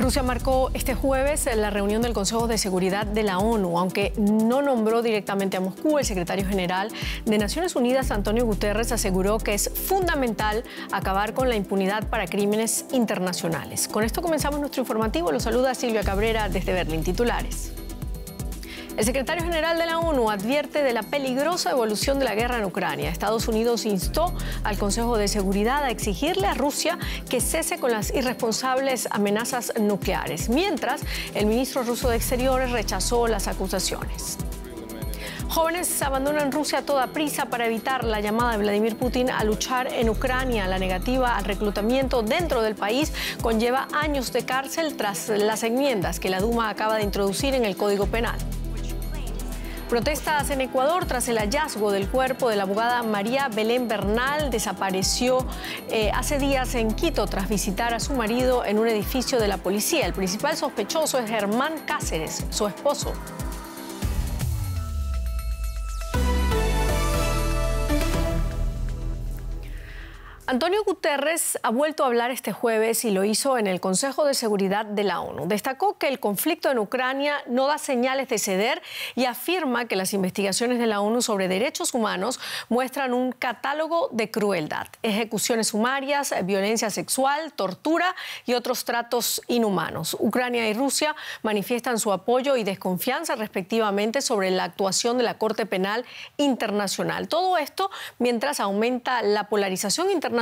Rusia marcó este jueves la reunión del Consejo de Seguridad de la ONU, aunque no nombró directamente a Moscú. El secretario general de Naciones Unidas, Antonio Guterres, aseguró que es fundamental acabar con la impunidad para crímenes internacionales. Con esto comenzamos nuestro informativo. Lo saluda Silvia Cabrera desde Berlín. Titulares. El secretario general de la ONU advierte de la peligrosa evolución de la guerra en Ucrania. Estados Unidos instó al Consejo de Seguridad a exigirle a Rusia que cese con las irresponsables amenazas nucleares, mientras el ministro ruso de Exteriores rechazó las acusaciones. Jóvenes abandonan Rusia a toda prisa para evitar la llamada de Vladimir Putin a luchar en Ucrania. La negativa al reclutamiento dentro del país conlleva años de cárcel tras las enmiendas que la Duma acaba de introducir en el Código Penal. Protestas en Ecuador tras el hallazgo del cuerpo de la abogada María Belén Bernal. Desapareció eh, hace días en Quito tras visitar a su marido en un edificio de la policía. El principal sospechoso es Germán Cáceres, su esposo. Antonio Guterres ha vuelto a hablar este jueves y lo hizo en el Consejo de Seguridad de la ONU. Destacó que el conflicto en Ucrania no da señales de ceder y afirma que las investigaciones de la ONU sobre derechos humanos muestran un catálogo de crueldad, ejecuciones sumarias, violencia sexual, tortura y otros tratos inhumanos. Ucrania y Rusia manifiestan su apoyo y desconfianza respectivamente sobre la actuación de la Corte Penal Internacional. Todo esto mientras aumenta la polarización internacional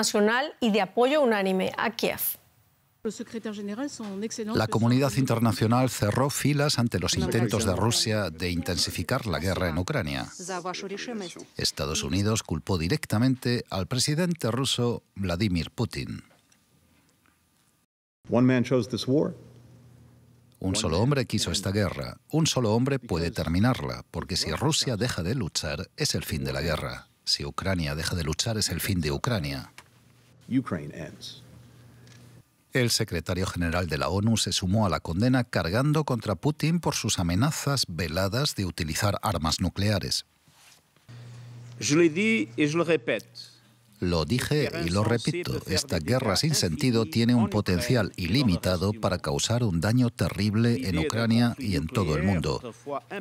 y de apoyo unánime a Kiev. La comunidad internacional cerró filas ante los intentos de Rusia de intensificar la guerra en Ucrania. Estados Unidos culpó directamente al presidente ruso Vladimir Putin. Un solo hombre quiso esta guerra. Un solo hombre puede terminarla, porque si Rusia deja de luchar, es el fin de la guerra. Si Ucrania deja de luchar, es el fin de Ucrania. El secretario general de la ONU se sumó a la condena cargando contra Putin por sus amenazas veladas de utilizar armas nucleares. Lo dije y lo repito, esta guerra sin sentido tiene un potencial ilimitado para causar un daño terrible en Ucrania y en todo el mundo.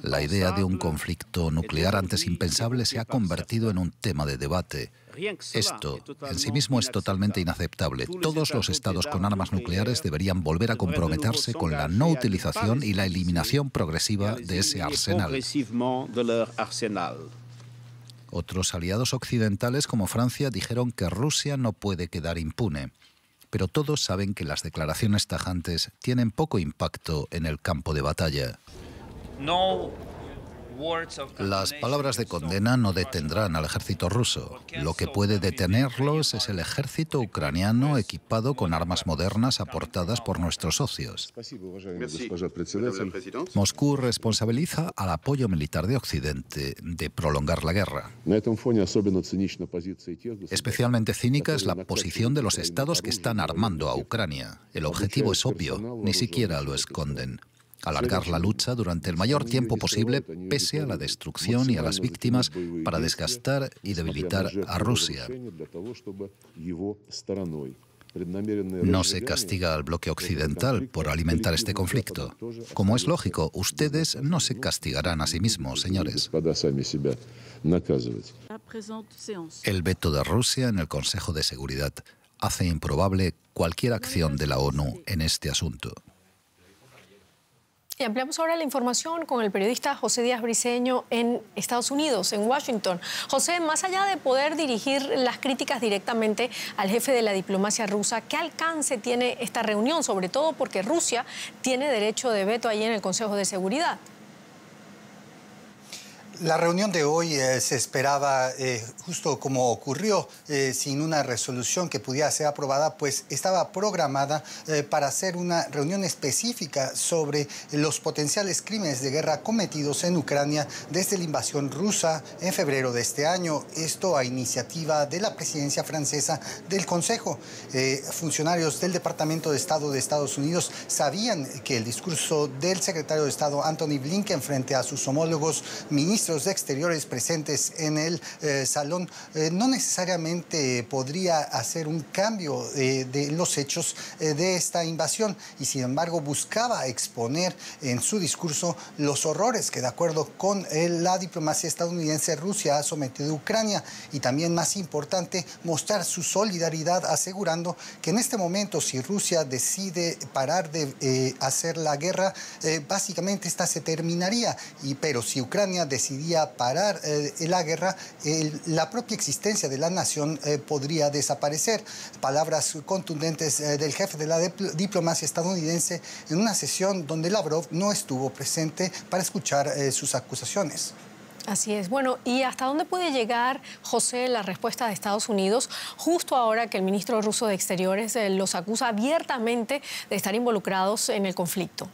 La idea de un conflicto nuclear antes impensable se ha convertido en un tema de debate. Esto en sí mismo es totalmente inaceptable. Todos los estados con armas nucleares deberían volver a comprometerse con la no utilización y la eliminación progresiva de ese arsenal. Otros aliados occidentales como Francia dijeron que Rusia no puede quedar impune. Pero todos saben que las declaraciones tajantes tienen poco impacto en el campo de batalla. Las palabras de condena no detendrán al ejército ruso. Lo que puede detenerlos es el ejército ucraniano equipado con armas modernas aportadas por nuestros socios. Moscú responsabiliza al apoyo militar de Occidente de prolongar la guerra. Especialmente cínica es la posición de los estados que están armando a Ucrania. El objetivo es obvio, ni siquiera lo esconden alargar la lucha durante el mayor tiempo posible pese a la destrucción y a las víctimas para desgastar y debilitar a Rusia. No se castiga al bloque occidental por alimentar este conflicto. Como es lógico, ustedes no se castigarán a sí mismos, señores. El veto de Rusia en el Consejo de Seguridad hace improbable cualquier acción de la ONU en este asunto. Y ampliamos ahora la información con el periodista José Díaz Briceño en Estados Unidos, en Washington. José, más allá de poder dirigir las críticas directamente al jefe de la diplomacia rusa, ¿qué alcance tiene esta reunión? Sobre todo porque Rusia tiene derecho de veto allí en el Consejo de Seguridad. La reunión de hoy eh, se esperaba, eh, justo como ocurrió, eh, sin una resolución que pudiera ser aprobada, pues estaba programada para hacer una reunión específica sobre los potenciales crímenes de guerra cometidos en Ucrania desde la invasión rusa en febrero de este año. Esto a iniciativa de la presidencia francesa del Consejo. funcionarios del Departamento de Estado de Estados Unidos sabían que el discurso del secretario de Estado Anthony Blinken frente a sus homólogos ministros ministros de Exteriores presentes en el salón, no necesariamente podría hacer un cambio de los hechos de esta invasión. Y sin embargo buscaba exponer en su discurso los horrores que de acuerdo con la diplomacia estadounidense Rusia ha sometido a Ucrania. Y también más importante mostrar su solidaridad asegurando que en este momento si Rusia decide parar de eh, hacer la guerra eh, básicamente esta se terminaría. Y pero si Ucrania parar eh, la guerra la propia existencia de la nación podría desaparecer palabras contundentes del jefe de la diplomacia estadounidense en una sesión donde Lavrov no estuvo presente para escuchar sus acusaciones. Así es. Bueno, ¿y hasta dónde puede llegar, José, la respuesta de Estados Unidos justo ahora que el ministro ruso de Exteriores eh, los acusa abiertamente de estar involucrados en el conflicto?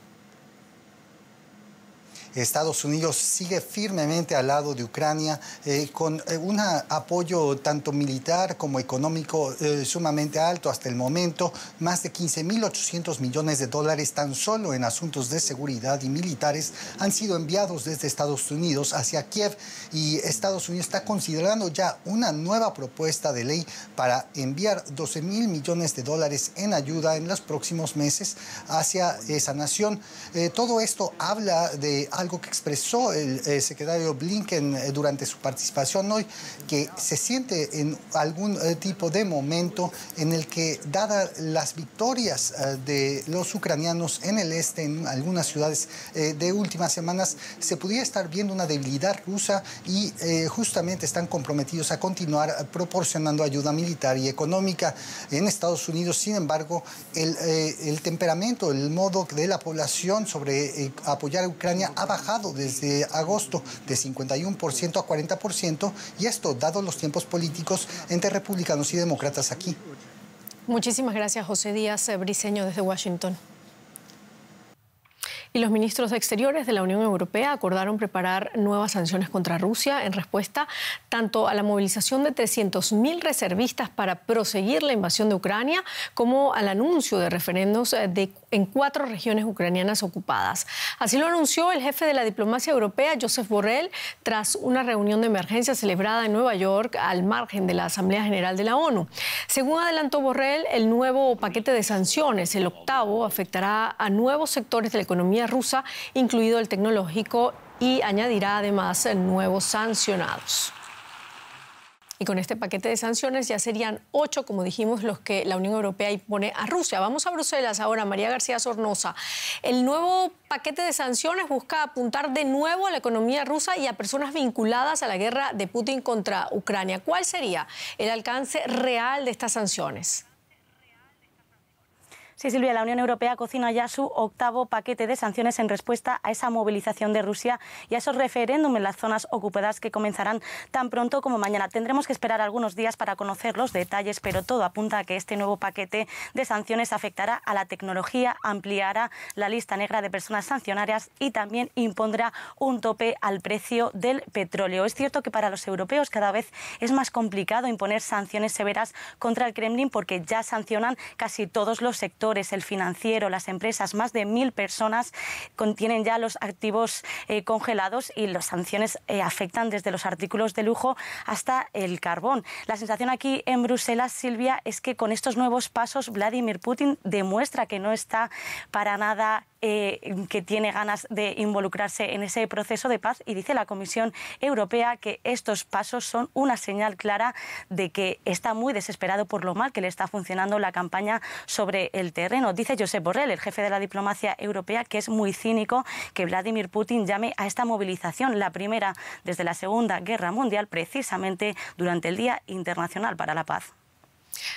Estados Unidos sigue firmemente al lado de Ucrania eh, con eh, un apoyo tanto militar como económico eh, sumamente alto hasta el momento, más de 15.800 millones de dólares tan solo en asuntos de seguridad y militares han sido enviados desde Estados Unidos hacia Kiev y Estados Unidos está considerando ya una nueva propuesta de ley para enviar 12 mil millones de dólares en ayuda en los próximos meses hacia esa nación. todo esto habla de algo que expresó el, secretario Blinken eh, durante su participación hoy, que se siente en algún eh, tipo de momento en el que, dadas las victorias eh, de los ucranianos en el este, en algunas ciudades de últimas semanas, se pudiera estar viendo una debilidad rusa y justamente están comprometidos a continuar proporcionando ayuda militar y económica. En Estados Unidos, sin embargo, el, el temperamento, el modo de la población sobre apoyar a Ucrania ha bajado desde agosto de 51% a 40% y esto dado los tiempos políticos entre republicanos y demócratas aquí. Muchísimas gracias, José Díaz Briceño desde Washington. Y los ministros de Exteriores de la Unión Europea acordaron preparar nuevas sanciones contra Rusia en respuesta tanto a la movilización de 300.000 reservistas para proseguir la invasión de Ucrania como al anuncio de referendos de, en cuatro regiones ucranianas ocupadas. Así lo anunció el jefe de la diplomacia europea, Joseph Borrell, tras una reunión de emergencia celebrada en Nueva York al margen de la Asamblea General de la ONU. Según adelantó Borrell, el nuevo paquete de sanciones, el octavo, afectará a nuevos sectores de la economía rusa, incluido el tecnológico, y añadirá además nuevos sancionados. Y con este paquete de sanciones ya serían ocho, como dijimos, los que la Unión Europea impone a Rusia. Vamos a Bruselas ahora, María García Sornosa. El nuevo paquete de sanciones busca apuntar de nuevo a la economía rusa y a personas vinculadas a la guerra de Putin contra Ucrania. ¿Cuál sería el alcance real de estas sanciones? Sí, Silvia, la Unión Europea cocina ya su octavo paquete de sanciones en respuesta a esa movilización de Rusia y a esos referéndums en las zonas ocupadas que comenzarán tan pronto como mañana. Tendremos que esperar algunos días para conocer los detalles, pero todo apunta a que este nuevo paquete de sanciones afectará a la tecnología, ampliará la lista negra de personas sancionarias y también impondrá un tope al precio del petróleo. Es cierto que para los europeos cada vez es más complicado imponer sanciones severas contra el Kremlin porque ya sancionan casi todos los sectores el financiero, las empresas, más de mil personas contienen ya los activos eh, congelados y las sanciones eh, afectan desde los artículos de lujo hasta el carbón. La sensación aquí en Bruselas, Silvia, es que con estos nuevos pasos Vladimir Putin demuestra que no está para nada eh, que tiene ganas de involucrarse en ese proceso de paz y dice la Comisión Europea que estos pasos son una señal clara de que está muy desesperado por lo mal que le está funcionando la campaña sobre el terreno. Dice Josep Borrell, el jefe de la diplomacia europea, que es muy cínico que Vladimir Putin llame a esta movilización, la primera desde la Segunda Guerra Mundial, precisamente durante el Día Internacional para la Paz.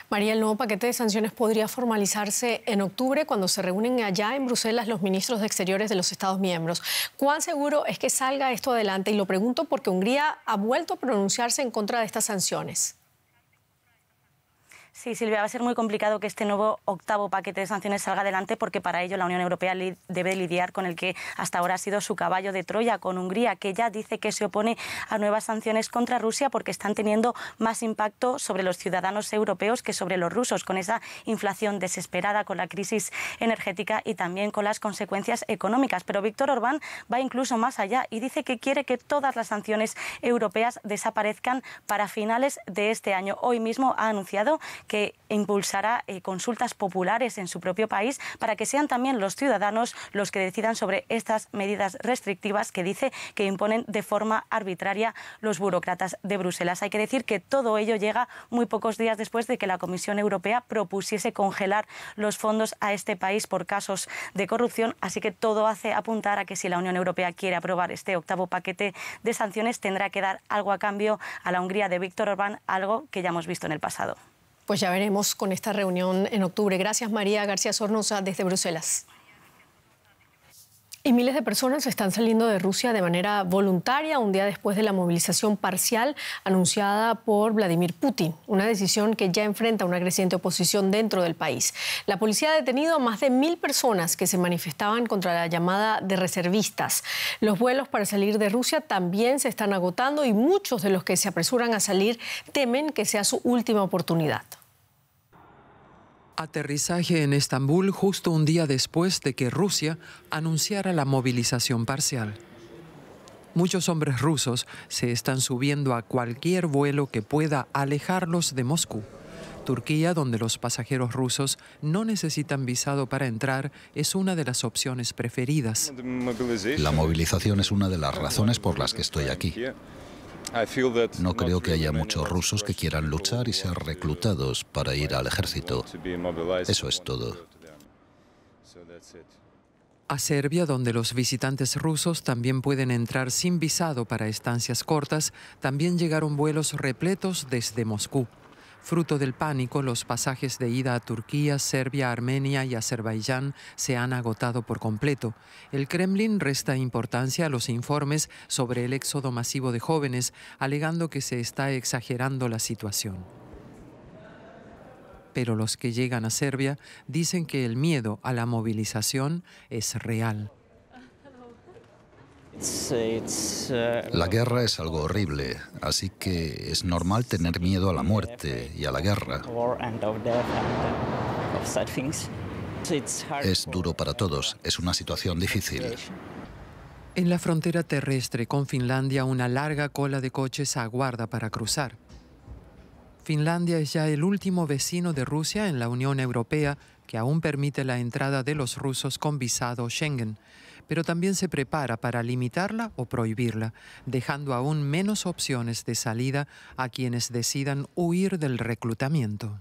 María, el nuevo paquete de sanciones podría formalizarse en octubre cuando se reúnen allá en Bruselas los ministros de Exteriores de los Estados miembros. ¿Cuán seguro es que salga esto adelante? Y lo pregunto porque Hungría ha vuelto a pronunciarse en contra de estas sanciones. Sí, Silvia, va a ser muy complicado que este nuevo octavo paquete de sanciones salga adelante porque para ello la Unión Europea debe lidiar con el que hasta ahora ha sido su caballo de Troya, con Hungría, que ya dice que se opone a nuevas sanciones contra Rusia porque están teniendo más impacto sobre los ciudadanos europeos que sobre los rusos, con esa inflación desesperada, con la crisis energética y también con las consecuencias económicas. Pero Víctor Orbán va incluso más allá y dice que quiere que todas las sanciones europeas desaparezcan para finales de este año. Hoy mismo ha anunciado que impulsará eh, consultas populares en su propio país para que sean también los ciudadanos los que decidan sobre estas medidas restrictivas que dice que imponen de forma arbitraria los burócratas de Bruselas. Hay que decir que todo ello llega muy pocos días después de que la Comisión Europea propusiese congelar los fondos a este país por casos de corrupción, así que todo hace apuntar a que si la Unión Europea quiere aprobar este octavo paquete de sanciones tendrá que dar algo a cambio a la Hungría de Víctor Orbán, algo que ya hemos visto en el pasado. Pues ya veremos con esta reunión en octubre. Gracias María García Sornosa desde Bruselas. Y miles de personas están saliendo de Rusia de manera voluntaria un día después de la movilización parcial anunciada por Vladimir Putin, una decisión que ya enfrenta una creciente oposición dentro del país. La policía ha detenido a más de mil personas que se manifestaban contra la llamada de reservistas. Los vuelos para salir de Rusia también se están agotando y muchos de los que se apresuran a salir temen que sea su última oportunidad. Aterrizaje en Estambul justo un día después de que Rusia anunciara la movilización parcial. Muchos hombres rusos se están subiendo a cualquier vuelo que pueda alejarlos de Moscú. Turquía, donde los pasajeros rusos no necesitan visado para entrar, es una de las opciones preferidas. La movilización es una de las razones por las que estoy aquí. No creo que haya muchos rusos que quieran luchar y ser reclutados para ir al ejército. Eso es todo. A Serbia, donde los visitantes rusos también pueden entrar sin visado para estancias cortas, también llegaron vuelos repletos desde Moscú. Fruto del pánico, los pasajes de ida a Turquía, Serbia, Armenia y Azerbaiyán se han agotado por completo. El Kremlin resta importancia a los informes sobre el éxodo masivo de jóvenes, alegando que se está exagerando la situación. Pero los que llegan a Serbia dicen que el miedo a la movilización es real. La guerra es algo horrible, así que es normal tener miedo a la muerte y a la guerra. Es duro para todos, es una situación difícil. En la frontera terrestre con Finlandia, una larga cola de coches aguarda para cruzar. Finlandia es ya el último vecino de Rusia en la Unión Europea que aún permite la entrada de los rusos con visado Schengen pero también se prepara para limitarla o prohibirla, dejando aún menos opciones de salida a quienes decidan huir del reclutamiento.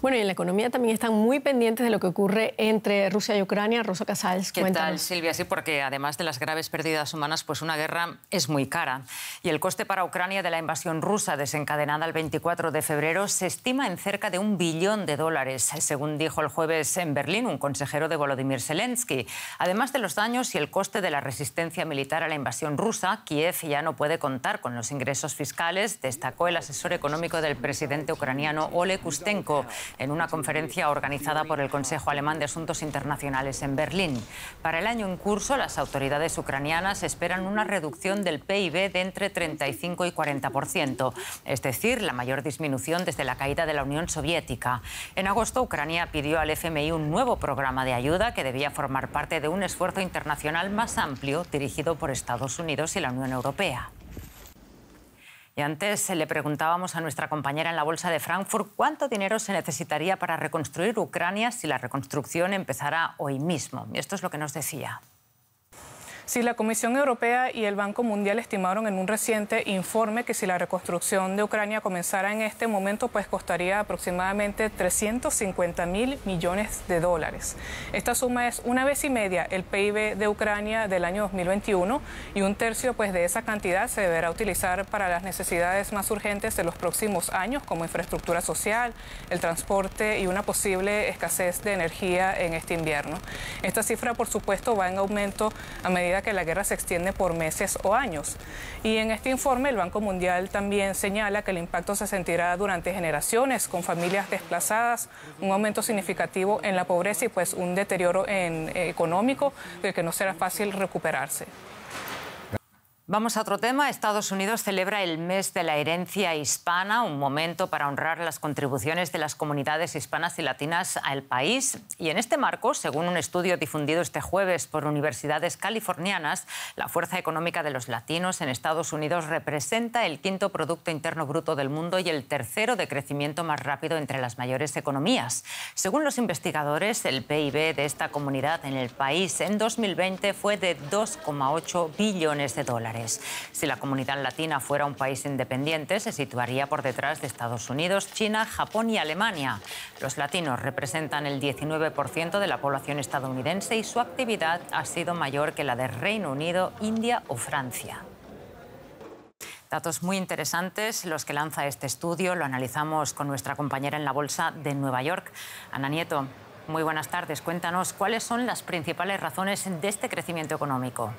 Bueno, y en la economía también están muy pendientes de lo que ocurre entre Rusia y Ucrania. Rosa Casals, ¿Qué tal, Silvia? Sí, porque además de las graves pérdidas humanas, pues una guerra es muy cara. Y el coste para Ucrania de la invasión rusa desencadenada el 24 de febrero se estima en cerca de un billón de dólares, según dijo el jueves en Berlín un consejero de Volodymyr Zelensky. Además de los daños y el coste de la resistencia militar a la invasión rusa, Kiev ya no puede contar con los ingresos fiscales, destacó el asesor económico del presidente ucraniano Ole Kustenko en una conferencia organizada por el Consejo Alemán de Asuntos Internacionales en Berlín. Para el año en curso, las autoridades ucranianas esperan una reducción del PIB de entre 35 y 40%, es decir, la mayor disminución desde la caída de la Unión Soviética. En agosto, Ucrania pidió al FMI un nuevo programa de ayuda que debía formar parte de un esfuerzo internacional más amplio dirigido por Estados Unidos y la Unión Europea. Y antes le preguntábamos a nuestra compañera en la Bolsa de Frankfurt cuánto dinero se necesitaría para reconstruir Ucrania si la reconstrucción empezara hoy mismo. Y esto es lo que nos decía. Si la Comisión Europea y el Banco Mundial estimaron en un reciente informe que si la reconstrucción de Ucrania comenzara en este momento, pues costaría aproximadamente 350 mil millones de dólares. Esta suma es una vez y media el PIB de Ucrania del año 2021 y un tercio pues, de esa cantidad se deberá utilizar para las necesidades más urgentes de los próximos años, como infraestructura social, el transporte y una posible escasez de energía en este invierno. Esta cifra, por supuesto, va en aumento a medida que la guerra se extiende por meses o años. Y en este informe el Banco Mundial también señala que el impacto se sentirá durante generaciones con familias desplazadas, un aumento significativo en la pobreza y pues un deterioro eh, económico del que no será fácil recuperarse. Vamos a otro tema. Estados Unidos celebra el mes de la herencia hispana, un momento para honrar las contribuciones de las comunidades hispanas y latinas al país. Y en este marco, según un estudio difundido este jueves por universidades californianas, la fuerza económica de los latinos en Estados Unidos representa el quinto Producto Interno Bruto del mundo y el tercero de crecimiento más rápido entre las mayores economías. Según los investigadores, el PIB de esta comunidad en el país en 2020 fue de 2,8 billones de dólares. Si la comunidad latina fuera un país independiente, se situaría por detrás de Estados Unidos, China, Japón y Alemania. Los latinos representan el 19% de la población estadounidense y su actividad ha sido mayor que la de Reino Unido, India o Francia. Datos muy interesantes los que lanza este estudio. Lo analizamos con nuestra compañera en la Bolsa de Nueva York, Ana Nieto. Muy buenas tardes. Cuéntanos cuáles son las principales razones de este crecimiento económico.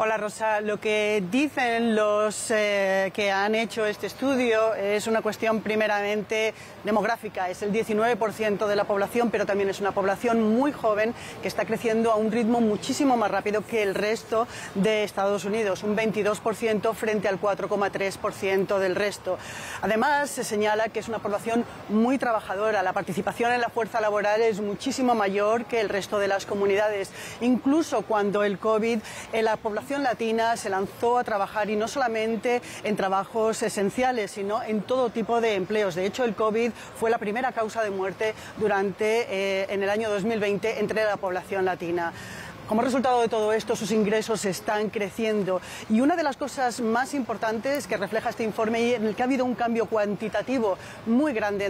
Hola Rosa, lo que dicen los eh, que han hecho este estudio es una cuestión primeramente demográfica, es el 19% de la población, pero también es una población muy joven que está creciendo a un ritmo muchísimo más rápido que el resto de Estados Unidos, un 22% frente al 4,3% del resto. Además, se señala que es una población muy trabajadora, la participación en la fuerza laboral es muchísimo mayor que el resto de las comunidades. Incluso cuando el COVID, en la población latina se lanzó a trabajar y no solamente en trabajos esenciales, sino en todo tipo de empleos. De hecho, el COVID fue la primera causa de muerte durante eh, en el año 2020 entre la población latina. Como resultado de todo esto, sus ingresos están creciendo. Y una de las cosas más importantes que refleja este informe y en el que ha habido un cambio cuantitativo muy grande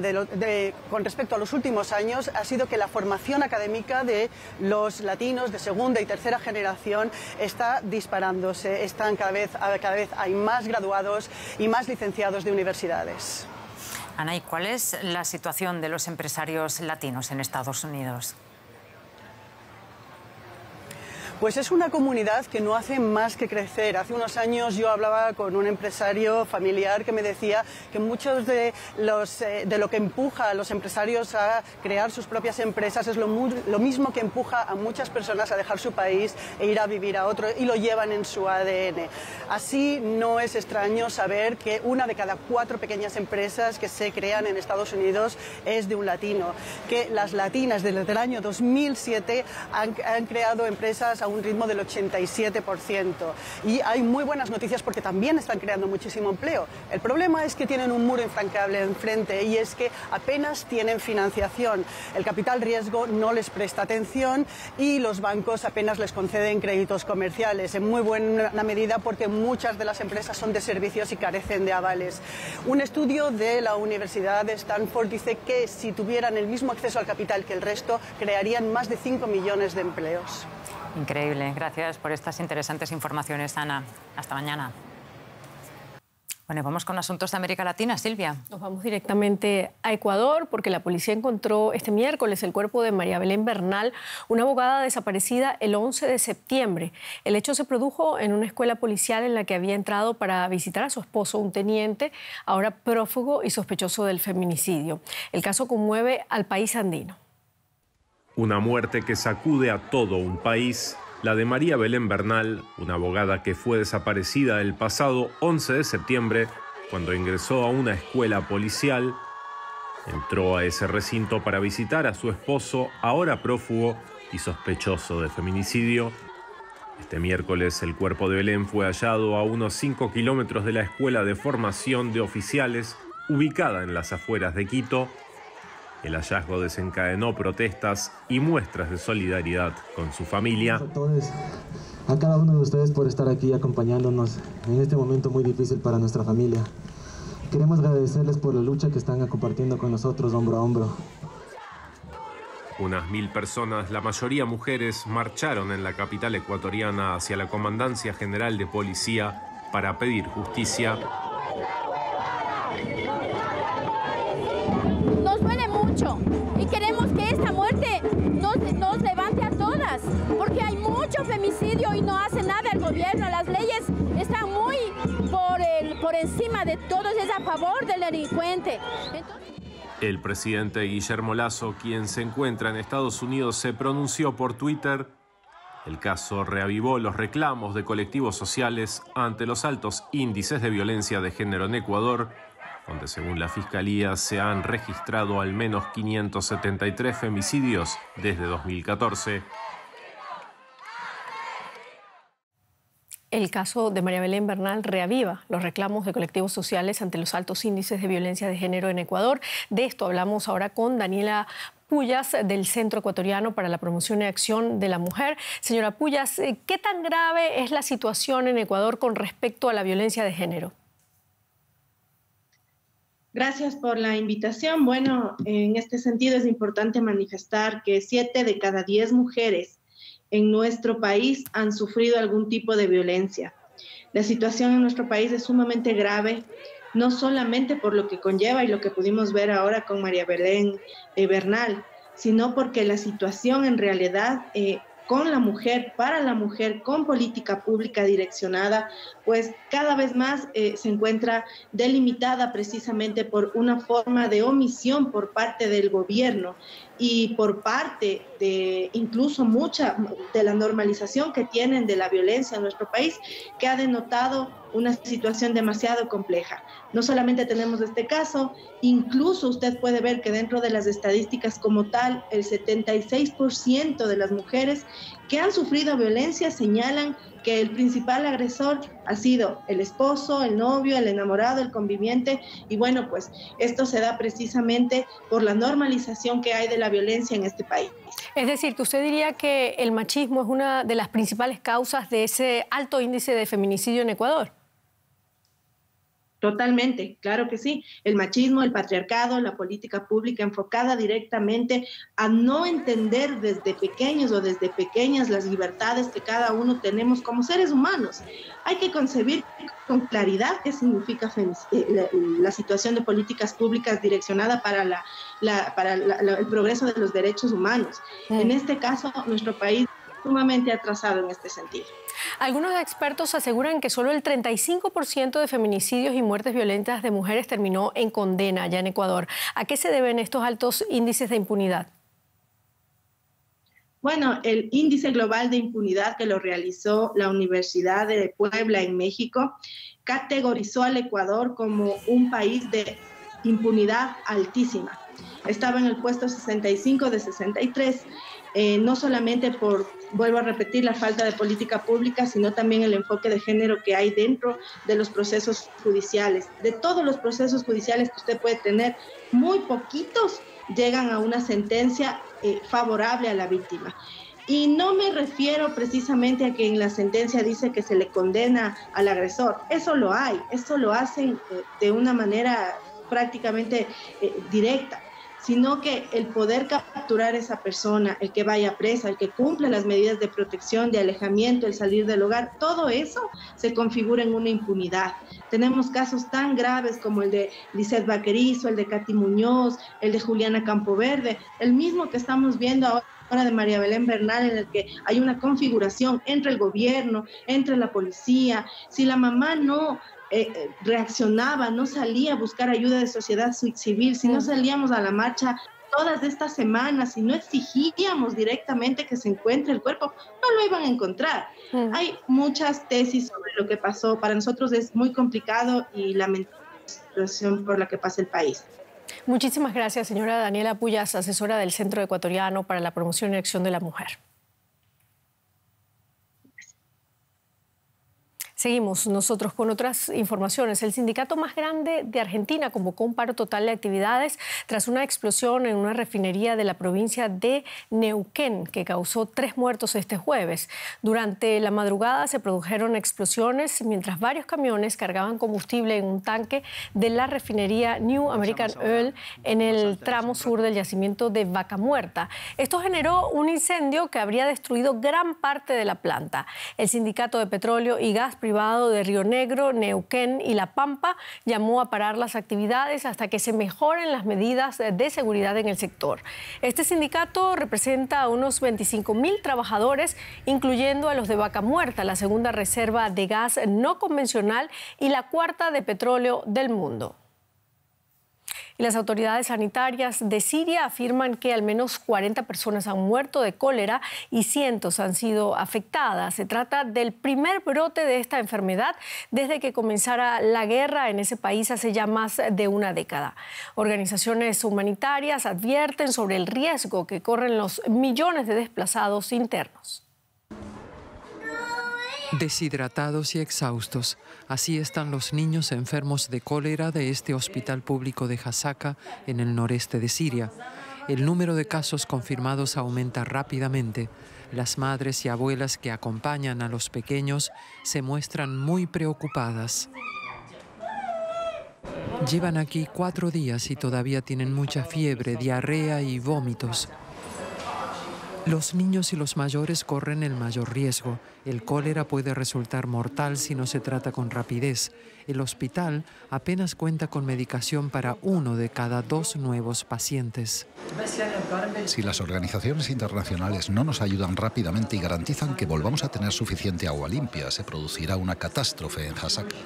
con respecto a los últimos años ha sido que la formación académica de los latinos de segunda y tercera generación está disparándose. Están cada vez, cada vez hay más graduados y más licenciados de universidades. Ana, ¿y cuál es la situación de los empresarios latinos en Estados Unidos? Pues es una comunidad que no hace más que crecer. Hace unos años yo hablaba con un empresario familiar que me decía que muchos de, los, eh, de lo que empuja a los empresarios a crear sus propias empresas es lo, mismo que empuja a muchas personas a dejar su país e ir a vivir a otro y lo llevan en su ADN. Así no es extraño saber que una de cada cuatro pequeñas empresas que se crean en Estados Unidos es de un latino, que las latinas desde el año 2007 han, han creado empresas un ritmo del 87%. Y hay muy buenas noticias porque también están creando muchísimo empleo. El problema es que tienen un muro infrancable enfrente y es que apenas tienen financiación. El capital riesgo no les presta atención y los bancos apenas les conceden créditos comerciales, en muy buena medida porque muchas de las empresas son de servicios y carecen de avales. Un estudio de la Universidad de Stanford dice que si tuvieran el mismo acceso al capital que el resto, crearían más de 5 millones de empleos. Increíble. Gracias por estas interesantes informaciones, Ana. Hasta mañana. Bueno, vamos con asuntos de América Latina, Silvia. Nos vamos directamente a Ecuador porque la policía encontró este miércoles el cuerpo de María Belén Bernal, una abogada desaparecida el 11 de septiembre. El hecho se produjo en una escuela policial en la que había entrado para visitar a su esposo, un teniente, ahora prófugo y sospechoso del feminicidio. El caso conmueve al país andino. Una muerte que sacude a todo un país, la de María Belén Bernal, una abogada que fue desaparecida el pasado 11 de septiembre cuando ingresó a una escuela policial. Entró a ese recinto para visitar a su esposo, ahora prófugo y sospechoso de feminicidio. Este miércoles el cuerpo de Belén fue hallado a unos 5 kilómetros de la escuela de formación de oficiales, ubicada en las afueras de Quito, el hallazgo desencadenó protestas y muestras de solidaridad con su familia. A todos, a cada uno de ustedes por estar aquí acompañándonos en este momento muy difícil para nuestra familia. Queremos agradecerles por la lucha que están compartiendo con nosotros hombro a hombro. Unas mil personas, la mayoría mujeres, marcharon en la capital ecuatoriana hacia la Comandancia General de Policía para pedir justicia que esta muerte nos, nos levante a todas, porque hay mucho femicidio y no hace nada el gobierno, las leyes están muy por, el, por encima de todos, es a favor del delincuente. El presidente Guillermo Lazo, quien se encuentra en Estados Unidos, se pronunció por Twitter. El caso reavivó los reclamos de colectivos sociales ante los altos índices de violencia de género en Ecuador donde según la Fiscalía se han registrado al menos 573 femicidios desde 2014. El caso de María Belén Bernal reaviva los reclamos de colectivos sociales ante los altos índices de violencia de género en Ecuador. De esto hablamos ahora con Daniela Puyas del Centro Ecuatoriano para la Promoción y Acción de la Mujer. Señora Puyas, ¿qué tan grave es la situación en Ecuador con respecto a la violencia de género? Gracias por la invitación. Bueno, en este sentido es importante manifestar que siete de cada diez mujeres en nuestro país han sufrido algún tipo de violencia. La situación en nuestro país es sumamente grave, no solamente por lo que conlleva y lo que pudimos ver ahora con María Belén eh, Bernal, sino porque la situación en realidad eh, con la mujer, para la mujer, con política pública direccionada, pues cada vez más eh, se encuentra delimitada precisamente por una forma de omisión por parte del gobierno y por parte de incluso mucha de la normalización que tienen de la violencia en nuestro país, que ha denotado una situación demasiado compleja. No solamente tenemos este caso, incluso usted puede ver que dentro de las estadísticas como tal, el 76% de las mujeres que han sufrido violencia señalan que el principal agresor ha sido el esposo, el novio, el enamorado, el conviviente. Y bueno, pues esto se da precisamente por la normalización que hay de la violencia en este país. Es decir, que usted diría que el machismo es una de las principales causas de ese alto índice de feminicidio en Ecuador. Totalmente, claro que sí. El machismo, el patriarcado, la política pública enfocada directamente a no entender desde pequeños o desde pequeñas las libertades que cada uno tenemos como seres humanos. Hay que concebir con claridad qué significa eh, la, situación de políticas públicas direccionada para, la, para el progreso de los derechos humanos. En este caso, nuestro país sumamente atrasado en este sentido. Algunos expertos aseguran que solo el 35% de feminicidios y muertes violentas de mujeres terminó en condena allá en Ecuador. ¿A qué se deben estos altos índices de impunidad? Bueno, el índice global de impunidad que lo realizó la Universidad de Puebla en México categorizó al Ecuador como un país de impunidad altísima. Estaba en el puesto 65 de 63 eh, no solamente por, vuelvo a repetir, la falta de política pública, sino también el enfoque de género que hay dentro de los procesos judiciales. De todos los procesos judiciales que usted puede tener, muy poquitos llegan a una sentencia eh, favorable a la víctima. Y no me refiero precisamente a que en la sentencia dice que se le condena al agresor. Eso lo hay, eso lo hacen eh, de una manera prácticamente directa sino que el poder capturar a esa persona, el que vaya presa, el que cumpla las medidas de protección, de alejamiento, el salir del hogar, todo eso se configura en una impunidad. Tenemos casos tan graves como el de Lizeth Vaquerizo, el de Katy Muñoz, el de Juliana Campoverde, el mismo que estamos viendo ahora de María Belén Bernal, en el que hay una configuración entre el gobierno, entre la policía. Si la mamá no eh, eh, reaccionaba, no salía a buscar ayuda de sociedad civil, si no salíamos a la marcha todas estas semanas, si no exigíamos directamente que se encuentre el cuerpo, no lo iban a encontrar. Hay muchas tesis sobre lo que pasó. Para nosotros es muy complicado y lamentable la situación por la que pasa el país. Muchísimas gracias, señora Daniela Puyas, asesora del Centro Ecuatoriano para la Promoción y Acción de la Mujer. Seguimos nosotros con otras informaciones. El sindicato más grande de Argentina convocó un paro total de actividades tras una explosión en una refinería de la provincia de Neuquén que causó tres muertos este jueves. Durante la madrugada se produjeron explosiones mientras varios camiones cargaban combustible en un tanque de la refinería New American Oil en el tramo sur del yacimiento de Vaca Muerta. Esto generó un incendio que habría destruido gran parte de la planta. El sindicato de petróleo y gas privado de Río Negro, Neuquén y La Pampa llamó a parar las actividades hasta que se mejoren las medidas de seguridad en el sector. Este sindicato representa a unos 25 mil trabajadores, incluyendo a los de Vaca Muerta, la segunda reserva de gas no convencional y la cuarta de petróleo del mundo. Y las autoridades sanitarias de Siria afirman que al menos 40 personas han muerto de cólera y cientos han sido afectadas. Se trata del primer brote de esta enfermedad desde que comenzara la guerra en ese país hace ya más de una década. Organizaciones humanitarias advierten sobre el riesgo que corren los millones de desplazados internos. Deshidratados y exhaustos, así están los niños enfermos de cólera de este hospital público de Hasaka, en el noreste de Siria. El número de casos confirmados aumenta rápidamente. Las madres y abuelas que acompañan a los pequeños se muestran muy preocupadas. Llevan aquí cuatro días y todavía tienen mucha fiebre, diarrea y vómitos. Los niños y los mayores corren el mayor riesgo. El cólera puede resultar mortal si no se trata con rapidez. El hospital apenas cuenta con medicación para uno de cada dos nuevos pacientes. Si las organizaciones internacionales no nos ayudan rápidamente y garantizan que volvamos a tener suficiente agua limpia, se producirá una catástrofe en Hasaka.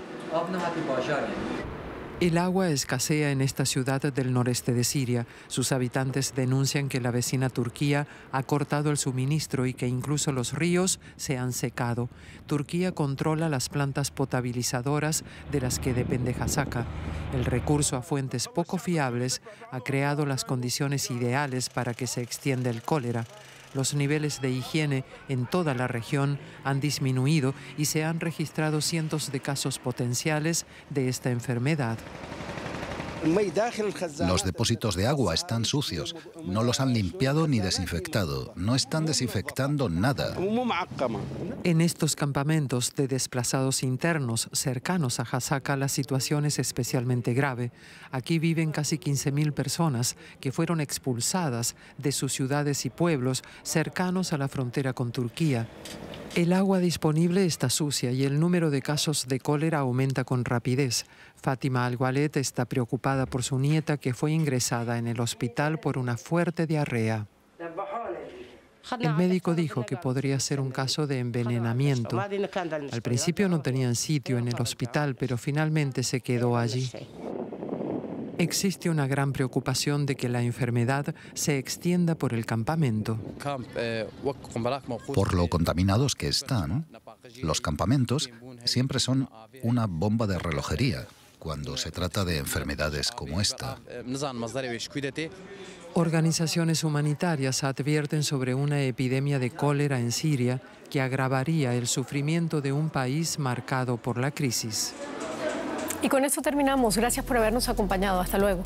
El agua escasea en esta ciudad del noreste de Siria. Sus habitantes denuncian que la vecina Turquía ha cortado el suministro y que incluso los ríos se han secado. Turquía controla las plantas potabilizadoras de las que depende Hasaka. El recurso a fuentes poco fiables ha creado las condiciones ideales para que se extienda el cólera los niveles de higiene en toda la región han disminuido y se han registrado cientos de casos potenciales de esta enfermedad. Los depósitos de agua están sucios. No los han limpiado ni desinfectado. No están desinfectando nada. En estos campamentos de desplazados internos cercanos a Hasaka la situación es especialmente grave. Aquí viven casi 15.000 personas que fueron expulsadas de sus ciudades y pueblos cercanos a la frontera con Turquía. El agua disponible está sucia y el número de casos de cólera aumenta con rapidez. Fátima Algualet está preocupada por su nieta que fue ingresada en el hospital por una fuerte diarrea. El médico dijo que podría ser un caso de envenenamiento. Al principio no tenían sitio en el hospital, pero finalmente se quedó allí. Existe una gran preocupación de que la enfermedad se extienda por el campamento. Por lo contaminados que están, los campamentos siempre son una bomba de relojería cuando se trata de enfermedades como esta. Organizaciones humanitarias advierten sobre una epidemia de cólera en Siria que agravaría el sufrimiento de un país marcado por la crisis. Y con esto terminamos. Gracias por habernos acompañado. Hasta luego.